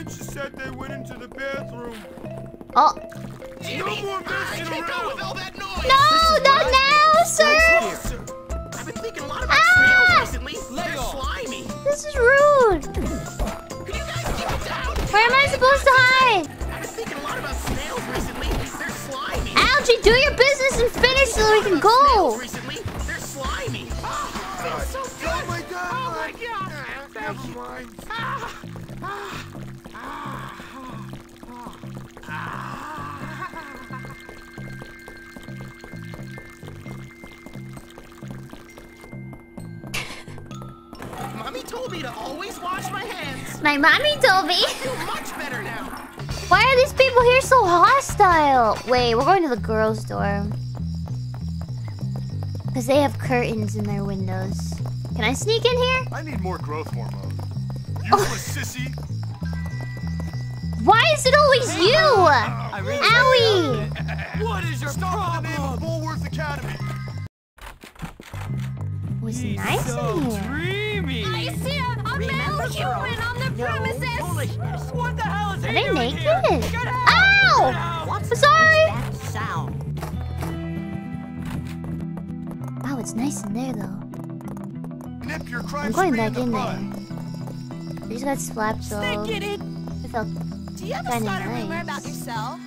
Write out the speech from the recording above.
I just said they went into the bathroom. Oh. No more messing around. with all that noise. No, not now, sir. I've been thinking a lot about Ah! snails recently. They're slimy. This is rude. Can you guys keep it down? Where am I supposed to hide? I've been thinking a lot about snails recently. They're slimy. Algie, do your business and finish so we can go. Recently. They're slimy. Oh, so good. Oh my god. Oh my god. Thank you. Never mind. Mommy told me to always wash my hands. My mommy told me. Much better now. Why are these people here so hostile? Wait, we're going to the girls' dorm. Because they have curtains in their windows. Can I sneak in here? I need more growth hormone. Useless oh. sissy. Why is it always you? Owie! What is your Stop in the name of Bullworth Academy. Was nice in here. Dreamy. I see a, a male human on the premises. What the hell is Are they naked? Ow! I'm sorry. sound? Wow, it's nice in there though. Nip your crime I'm going spree back the in there. I just got slapped, so Stick it in. it felt Do you have a kinda side rumor about yourself?